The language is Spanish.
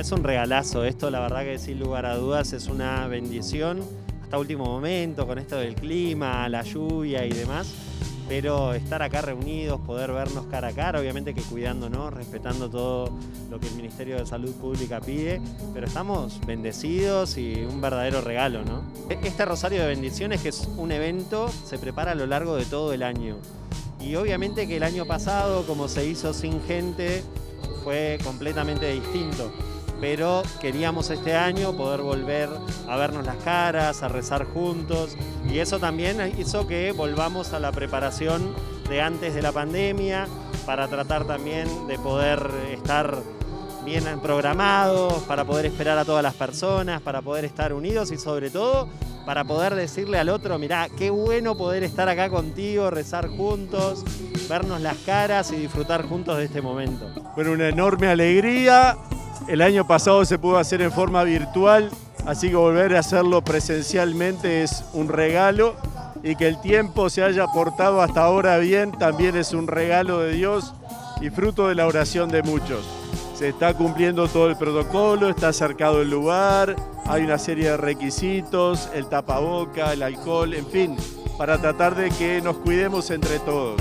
es un regalazo. Esto, la verdad que sin lugar a dudas, es una bendición hasta último momento con esto del clima, la lluvia y demás. Pero estar acá reunidos, poder vernos cara a cara, obviamente que cuidándonos, respetando todo lo que el Ministerio de Salud Pública pide, pero estamos bendecidos y un verdadero regalo, ¿no? Este Rosario de Bendiciones, que es un evento, se prepara a lo largo de todo el año. Y obviamente que el año pasado, como se hizo sin gente, fue completamente distinto. Pero queríamos este año poder volver a vernos las caras, a rezar juntos. Y eso también hizo que volvamos a la preparación de antes de la pandemia para tratar también de poder estar bien programados, para poder esperar a todas las personas, para poder estar unidos y sobre todo para poder decirle al otro, mirá, qué bueno poder estar acá contigo, rezar juntos, vernos las caras y disfrutar juntos de este momento. Bueno, una enorme alegría. El año pasado se pudo hacer en forma virtual, así que volver a hacerlo presencialmente es un regalo y que el tiempo se haya portado hasta ahora bien también es un regalo de Dios y fruto de la oración de muchos. Se está cumpliendo todo el protocolo, está cercado el lugar, hay una serie de requisitos, el tapaboca, el alcohol, en fin, para tratar de que nos cuidemos entre todos.